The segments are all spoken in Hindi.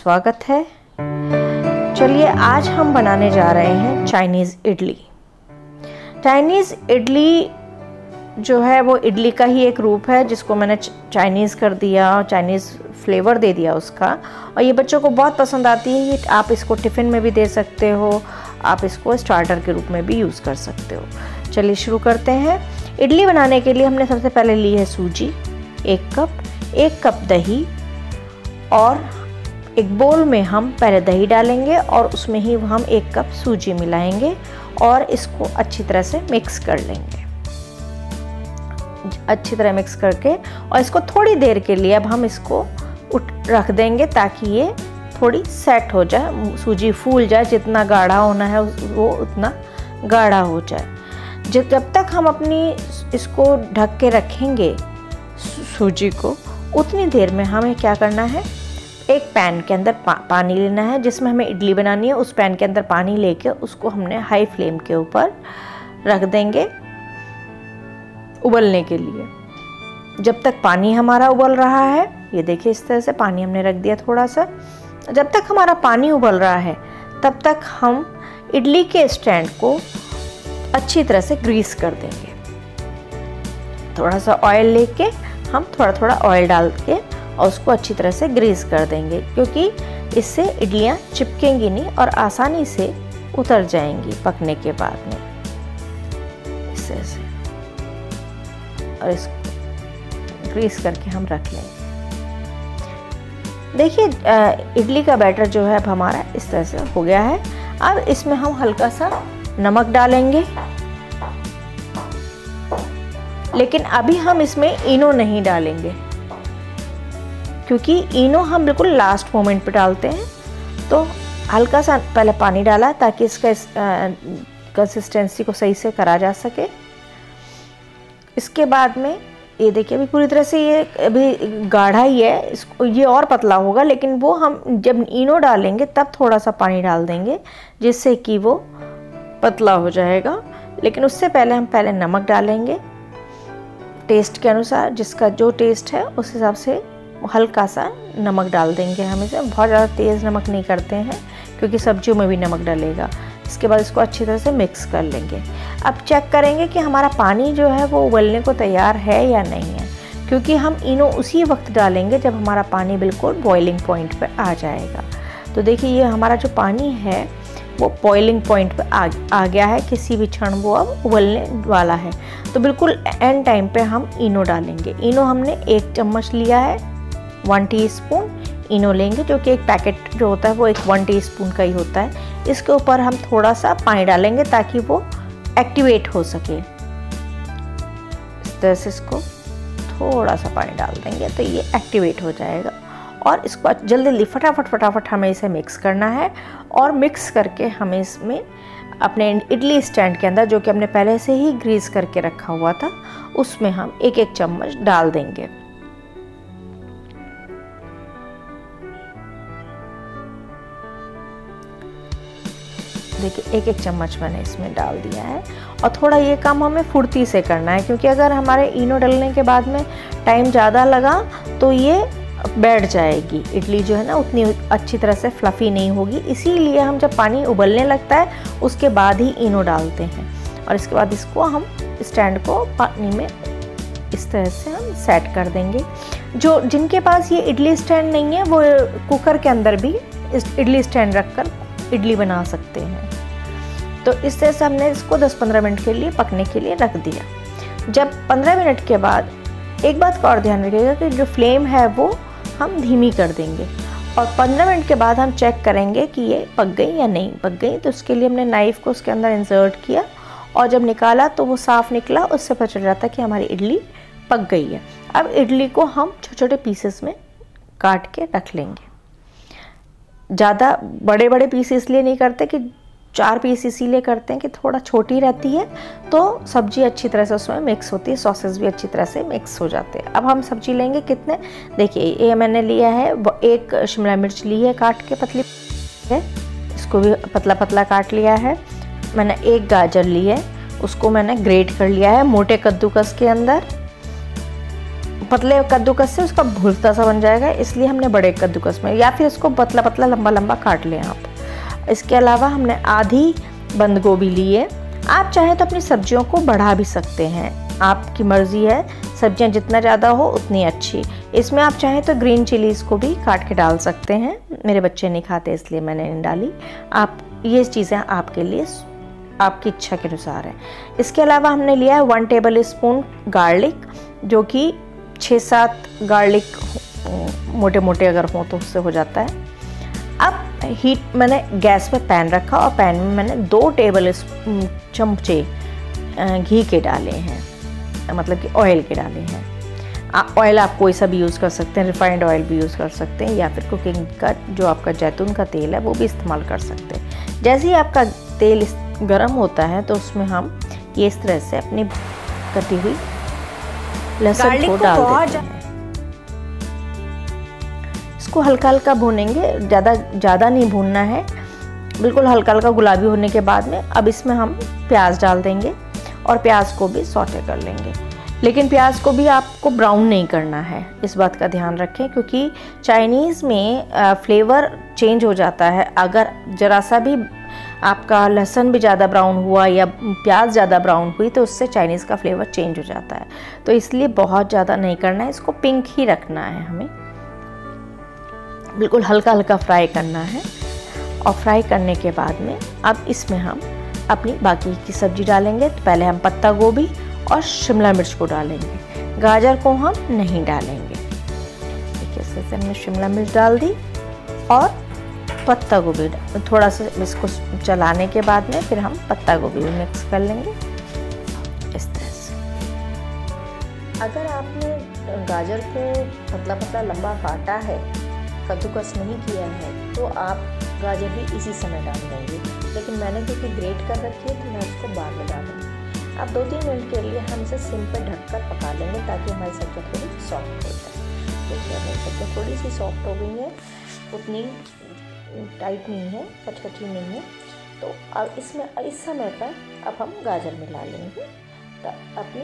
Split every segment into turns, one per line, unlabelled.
स्वागत है। चलिए आज हम बनाने जा रहे हैं चाइनीज़ इडली। चाइनीज़ इडली जो है, वो इडली का ही एक रूप है, जिसको मैंने चाइनीज़ कर दिया और चाइनीज़ फ्लेवर दे दिया उसका। और ये बच्चों को बहुत पसंद आती है आप इसको टिफ़िन में भी दे सकते हो, आप इसको स्टार्टर के रूप में भी यूज़ कर सकते हो। चलिए शुरू करते हैं। इडली बनाने के लिए हमने सबसे पहले ली है सूजी, एक कप एक कप दही और एक बोल में हम पहले दही डालेंगे और उसमें ही हम एक कप सूजी मिलाएँगे और इसको अच्छी तरह से मिक्स कर लेंगे। अच्छी तरह मिक्स करके और इसको थोड़ी देर के लिए अब हम इसको उठ रख देंगे ताकि ये थोड़ी सेट हो जाए, सूजी फूल जाए, जितना गाढ़ा होना है वो उतना गाढ़ा हो जाए। जब तक हम अपनी इसको ढक के रखेंगे सूजी को, उतनी देर में हमें क्या करना है? एक पैन के अंदर पा, पानी लेना है जिसमें हमें इडली बनानी है। उस पैन के अंदर पानी लेके उसको हमने हाई फ्लेम के ऊपर रख देंगे उबलने के लिए। जब तक पानी हमारा उबल रहा है ये देखिए इस तरह से पानी हमने रख दिया थोड़ा सा जब तक हमारा पानी उबल रहा है तब तक हम इडली के स्टैंड को अच्छी तरह से ग्रीस कर देंगे। थोड़ा सा ऑयल लेके हम थोड़ा थोड़ा ऑयल डाल के और उसको अच्छी तरह से ग्रीस कर देंगे, क्योंकि इससे इडलियाँ चिपकेंगी नहीं और आसानी से उतर जाएँगी पकने के बाद में। और इसको ग्रीस करके हम रख लेंगे देखिए इडली का बैटर जो है अब हमारा इस तरह से हो गया है। अब इसमें हम हल्का सा नमक डालेंगे। लेकिन अभी हम इसमें इनो नहीं डालेंगे। क्योंकि इनो हम बिल्कुल लास्ट मोमेंट पे डालते हैं। तो हल्का सा पहले पानी डाला ताकि इसका इस, कंसिस्टेंसी को सही से करा जा सके। इसके बाद में ये देखिए अभी पूरी तरह से ये अभी गाढ़ा ही है। इसको ये और पतला होगा लेकिन वो हम जब इनो डालेंगे तब थोड़ा सा पानी डाल देंगे जिससे कि वो पतला हो जाएगा। लेकिन उससे पहले हम पहले नमक डालेंगे टेस्ट के अनुसार जिसका जो टेस्ट है उस हिसाब से हल्का सा नमक डाल देंगे हम इसे। बहुत ज़्यादा तेज़ नमक नहीं करते हैं क्योंकि सब्जियों में भी नमक डलेगा। इसके बाद इसको अच्छी तरह से मिक्स कर लेंगे। अब चेक करेंगे कि हमारा पानी जो है वो उबलने को तैयार है या नहीं है क्योंकि हम इनो उसी वक्त डालेंगे जब हमारा पानी बिल्कुल बॉइलिंग पॉइंट पर आ जाएगा। तो देखिए ये हमारा जो पानी है वो बॉइलिंग पॉइंट पर आ, आ गया है। किसी भी क्षण वो अब उबलने वाला है। तो बिल्कुल एंड टाइम पे हम इनो डालेंगे। इनो हमने एक चम्मच लिया है। वन टीस्पून इनो लेंगे, जो कि एक पैकेट जो होता है वो एक वन टीस्पून का ही होता है। इसके ऊपर हम थोड़ा सा पानी डालेंगे ताकि वो एक्टिवेट हो सके। इस तरह से इसको थोड़ा सा पानी डाल देंगे तो ये एक्टिवेट हो जाएगा। और इसको जल्दी जल्दी फटाफट फटाफट हमें इसे मिक्स करना है। और मिक्स करके हमें इसमें अपने इडली स्टैंड के अंदर, जो कि हमने पहले से ही ग्रीस करके रखा हुआ था, उसमें हम एक एक चम्मच डाल देंगे। देखिए एक एक चम्मच मैंने इसमें डाल दिया है। और थोड़ा ये काम हमें फुर्ती से करना है, क्योंकि अगर हमारे इनो डलने के बाद में टाइम ज़्यादा लगा तो ये बैठ जाएगी। इडली जो है ना, उतनी अच्छी तरह से फ्लफ़ी नहीं होगी। इसीलिए हम जब पानी उबलने लगता है, उसके बाद ही इनो डालते हैं। और इसके बाद इसको हम स्टैंड को पानी में इस तरह से हम सेट कर देंगे। जो जिनके पास ये इडली स्टैंड नहीं है, वो कुकर के अंदर भी इडली स्टैंड रख कर इडली बना सकते हैं। तो इस तरह से हमने इसको 10-15 मिनट के लिए पकने के लिए रख दिया। जब 15 मिनट के बाद एक बात का और ध्यान रखिएगा कि जो फ्लेम है वो हम धीमी कर देंगे और 15 मिनट के बाद हम चेक करेंगे कि ये पक गई या नहीं पक गई। तो उसके लिए हमने नाइफ़ को उसके अंदर इंसर्ट किया और जब निकाला तो वो साफ़ निकला, उससे पता चल जाता कि हमारी इडली पक गई है। अब इडली को हम छोटे छोटे पीसेस में काट के रख लेंगे। ज़्यादा बड़े बड़े पीस इसलिए नहीं करते कि चार पीस इसीलिए करते हैं कि थोड़ा छोटी रहती है तो सब्ज़ी अच्छी तरह से उसमें मिक्स होती है सॉसेस भी अच्छी तरह से मिक्स हो जाते हैं। अब हम सब्ज़ी लेंगे कितने? देखिए, ये मैंने लिया है एक शिमला मिर्च ली है काट के पतली है, इसको भी पतला पतला काट लिया है। मैंने एक गाजर ली है, उसको मैंने ग्रेट कर लिया है मोटे कद्दूकस के अंदर। पतले कद्दूकस से उसका भुलता सा बन जाएगा, इसलिए हमने बड़े कद्दूकस में, या फिर इसको पतला पतला लंबा लंबा काट लें आप। इसके अलावा हमने आधी बंद गोभी ली है। आप चाहें तो अपनी सब्जियों को बढ़ा भी सकते हैं। आपकी मर्ज़ी है, सब्ज़ियाँ जितना ज़्यादा हो उतनी अच्छी। इसमें आप चाहें तो ग्रीन चिलीज़ को भी काट के डाल सकते हैं। मेरे बच्चे नहीं खाते, इसलिए मैंने नहीं डाली। आप, ये चीज़ें आपके लिए आपकी इच्छा के अनुसार है। इसके अलावा हमने लिया है वन टेबल स्पून गार्लिक, जो कि छः सात गार्लिक मोटे मोटे अगर हों तो उससे हो जाता है। अब हीट मैंने गैस पे पैन रखा और पैन में मैंने दो टेबल चमचे घी के डाले हैं। मतलब कि ऑयल के डाले हैं। ऑयल आप कोई सा भी यूज़ कर सकते हैं रिफाइंड ऑयल भी यूज़ कर सकते हैं या फिर कुकिंग का जो आपका जैतून का तेल है वो भी इस्तेमाल कर सकते हैं। जैसे ही आपका तेल गर्म होता है तो उसमें हम ये इस तरह से अपनी कटी हुई लहसुन को डाल देते हैं। इसको हल्का हल्का भूनेंगे ज़्यादा ज़्यादा नहीं भूनना है। बिल्कुल हल्का हल्का गुलाबी होने के बाद में अब इसमें हम प्याज डाल देंगे और प्याज को भी सॉटे कर लेंगे। लेकिन प्याज को भी आपको ब्राउन नहीं करना है इस बात का ध्यान रखें क्योंकि चाइनीज़ में फ्लेवर चेंज हो जाता है। अगर ज़रा सा भी आपका लहसुन भी ज़्यादा ब्राउन हुआ या प्याज ज़्यादा ब्राउन हुई तो उससे चाइनीज़ का फ्लेवर चेंज हो जाता है। तो इसलिए बहुत ज़्यादा नहीं करना है, इसको पिंक ही रखना है हमें। बिल्कुल हल्का हल्का फ्राई करना है और फ्राई करने के बाद में अब इसमें हम अपनी बाकी की सब्ज़ी डालेंगे। तो पहले हम पत्ता गोभी और शिमला मिर्च को डालेंगे। गाजर को हम नहीं डालेंगे। देखिए इस से हमने शिमला मिर्च डाल दी और पत्ता गोभी थोड़ा सा इसको चलाने के बाद में फिर हम पत्ता गोभी मिक्स कर लेंगे। इस तरह से। अगर आपने गाजर को पतला पतला लंबा काटा है, कद्दूकस नहीं किया है तो आप गाजर भी इसी समय डाल देंगे। लेकिन मैंने क्योंकि ग्रेट कर रखी है तो मैं उसको बाद में डालूँगी अब दो तीन मिनट के लिए हम इसे सिम पर ढककर पका लेंगे, ताकि हमारी सब्ज़ी थोड़ी सॉफ्ट हो जाए। देखिए, हमारी सब्ज़ी थोड़ी सी सॉफ्ट हो गई है। उतनी टाइट नहीं है कचकची नहीं है। तो अब इसमें, इस समय पर अब हम गाजर मिला लेंगे। तो अपनी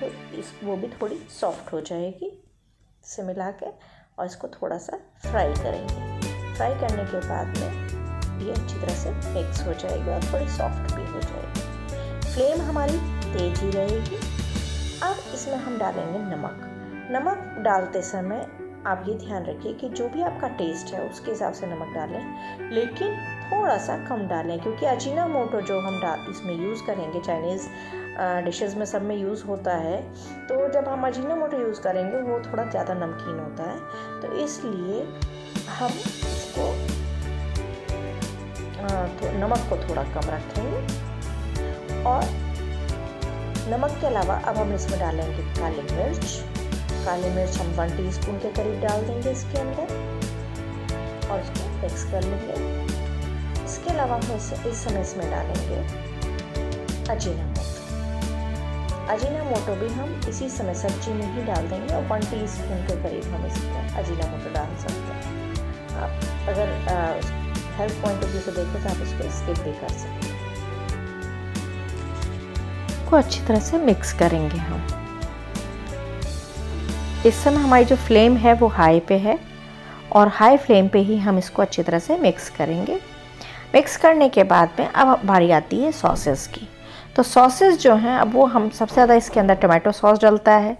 तो इस, वो भी थोड़ी सॉफ्ट हो जाएगी, इसे मिला के, और इसको थोड़ा सा फ्राई करेंगे। फ्राई करने के बाद में ये अच्छी तरह से मिक्स हो जाएगी और थोड़ी सॉफ्ट भी हो जाएगी। फ्लेम हमारी तेज ही रहेगी। अब इसमें हम डालेंगे नमक। नमक डालते समय आप ये ध्यान रखिए कि जो भी आपका टेस्ट है, उसके हिसाब से नमक डालें, लेकिन थोड़ा सा कम डालें, क्योंकि अजीना मोटो जो हम डाल इसमें यूज़ करेंगे चाइनीज़ डिशेज़ में सब में यूज़ होता है तो जब हम अजीना मोटो यूज़ करेंगे, वो थोड़ा ज़्यादा नमकीन होता है। तो इसलिए हम इसको तो नमक को थोड़ा कम रखेंगे और नमक के अलावा अब हम इसमें डालेंगे काली मिर्च। काली मिर्च हम वन टीस्पून के करीब डाल देंगे इसके अंदर और इसको मिक्स कर लेंगे। इसके अलावा हम इस, इस समय इसमें डालेंगे अजीना मोटो। अजीना मोटो भी हम इसी समय सब्ज़ी में ही डाल देंगे और वन टीस्पून के करीब हम इसमें अजीना मोटो डाल सकते हैं। आप अगर हेल्थ पॉइंट ऑफ़ व्यू से देखें तो आप इसको स्किप भी कर सकते हैं। को अच्छी तरह से मिक्स करेंगे हम। इस समय हमारी जो फ्लेम है वो हाई पे है और हाई फ्लेम पे ही हम इसको अच्छी तरह से मिक्स करेंगे। मिक्स करने के बाद में अब बारी आती है सॉसेस की। तो सॉसेस जो हैं, अब वो हम सबसे ज़्यादा इसके अंदर टमाटो सॉस डलता है।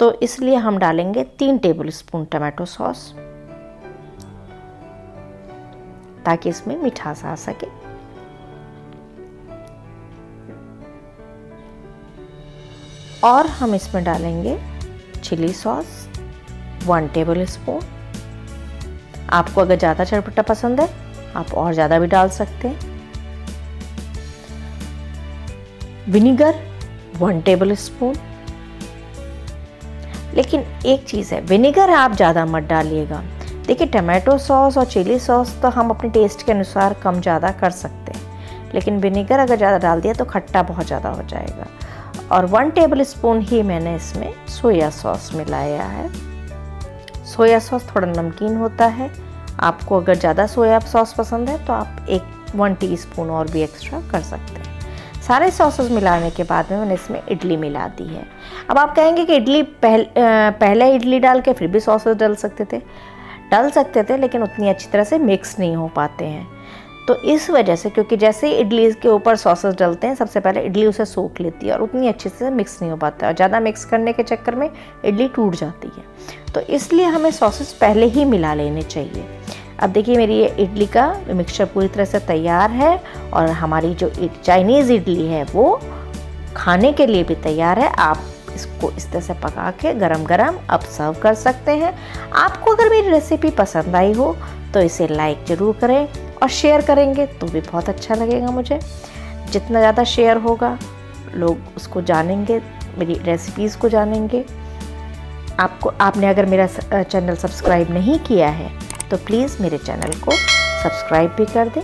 तो इसलिए हम डालेंगे तीन टेबल स्पून टमाटो सॉस ताकि इसमें मिठास आ सके। और हम इसमें डालेंगे chilli sauce one tablespoon आपको अगर ज़्यादा चटपटा पसंद है, आप और ज़्यादा भी डाल सकते हैं। विनीगर वन टेबल स्पून लेकिन एक चीज़ है विनेगर आप ज़्यादा मत डालिएगा। देखिए टमाटो सॉस और चिली सॉस तो हम अपने टेस्ट के अनुसार कम ज़्यादा कर सकते हैं। लेकिन विनेगर अगर ज़्यादा डाल दिया तो खट्टा बहुत ज़्यादा हो जाएगा। और वन टेबल स्पून ही मैंने इसमें सोया सॉस मिलाया है। सोया सॉस थोड़ा नमकीन होता है। आपको अगर ज़्यादा सोया सॉस पसंद है तो आप एक वन टी और भी एक्स्ट्रा कर सकते हैं। सारे सॉसेस मिलाने के बाद में मैंने इसमें इडली मिला दी है। अब आप कहेंगे कि इडली पहल, पहले इडली डाल के फिर भी सॉसेस डाल सकते थे। डाल सकते थे लेकिन उतनी अच्छी तरह से मिक्स नहीं हो पाते हैं। तो इस वजह से, क्योंकि जैसे ही इडली के ऊपर सॉसेस डलते हैं, सबसे पहले इडली उसे सोख लेती है और उतनी अच्छे से मिक्स नहीं हो पाता और ज़्यादा मिक्स करने के चक्कर में इडली टूट जाती है। तो इसलिए हमें सॉसेस पहले ही मिला लेने चाहिए। अब देखिए, मेरी ये इडली का मिक्सचर पूरी तरह से तैयार है और हमारी जो चाइनीज़ इडली है, वो खाने के लिए भी तैयार है। आप इसको इस तरह से पका के गरम गरम अब सर्व कर सकते हैं। आपको अगर मेरी रेसिपी पसंद आई हो तो इसे लाइक ज़रूर करें और शेयर करेंगे तो भी बहुत अच्छा लगेगा मुझे। जितना ज़्यादा शेयर होगा, लोग उसको जानेंगे, मेरी रेसिपीज़ को जानेंगे। आपको, आपने अगर मेरा चैनल सब्सक्राइब नहीं किया है तो प्लीज़ मेरे चैनल को सब्सक्राइब भी कर दें।